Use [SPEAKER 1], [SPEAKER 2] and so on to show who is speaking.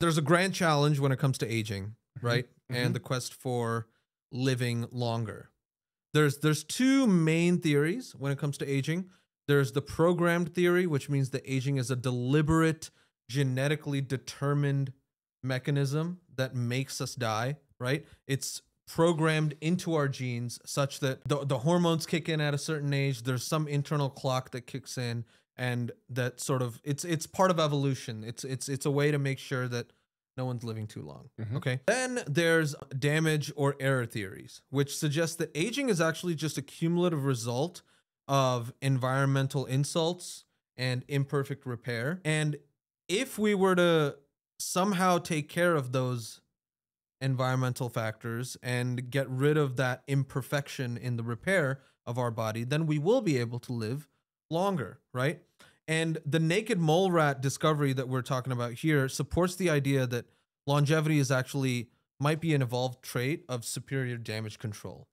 [SPEAKER 1] there's a grand challenge when it comes to aging, right?
[SPEAKER 2] Mhm.
[SPEAKER 1] And the quest for living longer. There's there's two main theories when it comes to aging. There's the programmed theory, which means that aging is a deliberate, genetically determined mechanism that makes us die, right? It's programmed into our genes such that the, the hormones kick in at a certain age. There's some internal clock that kicks in and that sort of it's it's part of evolution. It's it's it's a way to make sure that no one's living too long.
[SPEAKER 2] Mhm.
[SPEAKER 1] Okay. Then there's damage or error theories, which suggest that aging is actually just a cumulative result of environmental insults and imperfect repair. And if we were to somehow take care of those environmental factors and get rid of that imperfection in the repair of our body, then we will be able to live longer, right? And the naked mole rat discovery that we're talking about here supports the idea that longevity is actually might be an evolved trait of superior damage control.